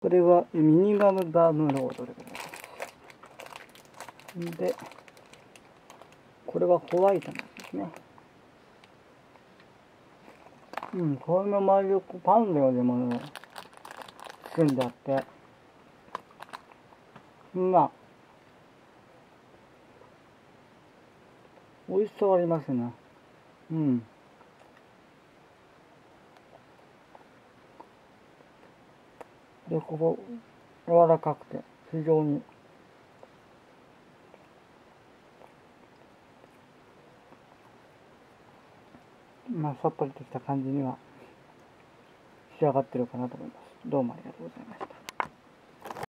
これはミニガムバームロードでございます。で、これはホワイトなんですね。うん、これの周りをパンのようなものを組んであって、まあ、美味しさはありますね。うん。で、ここ、柔らかくて、非常に、まあ、さっぱりとした感じには仕上がってるかなと思います。どうもありがとうございました。